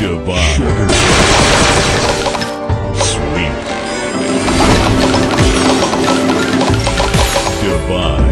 Divine. Sugar. Sweet. Divine.